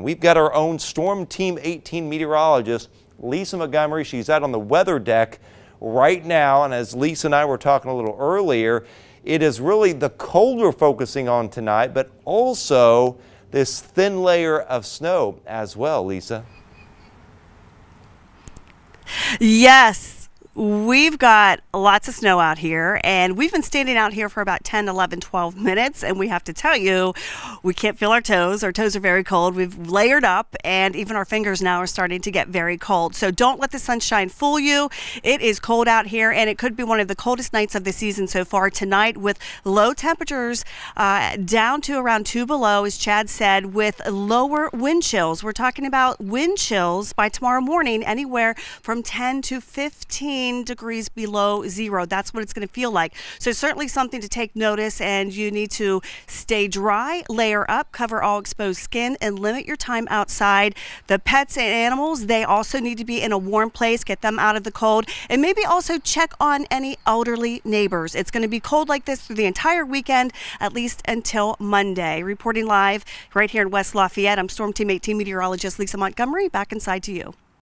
We've got our own Storm Team 18 meteorologist, Lisa Montgomery. She's out on the weather deck right now. And as Lisa and I were talking a little earlier, it is really the cold we're focusing on tonight, but also this thin layer of snow as well, Lisa. Yes. We've got lots of snow out here, and we've been standing out here for about 10, 11, 12 minutes. And we have to tell you, we can't feel our toes. Our toes are very cold. We've layered up, and even our fingers now are starting to get very cold. So don't let the sunshine fool you. It is cold out here, and it could be one of the coldest nights of the season so far tonight with low temperatures uh, down to around two below, as Chad said, with lower wind chills. We're talking about wind chills by tomorrow morning, anywhere from 10 to 15 degrees zero. That's what it's going to feel like. So certainly something to take notice and you need to stay dry, layer up, cover all exposed skin and limit your time outside. The pets and animals, they also need to be in a warm place, get them out of the cold and maybe also check on any elderly neighbors. It's going to be cold like this through the entire weekend, at least until Monday. Reporting live right here in West Lafayette, I'm Storm Team 18 meteorologist Lisa Montgomery. Back inside to you.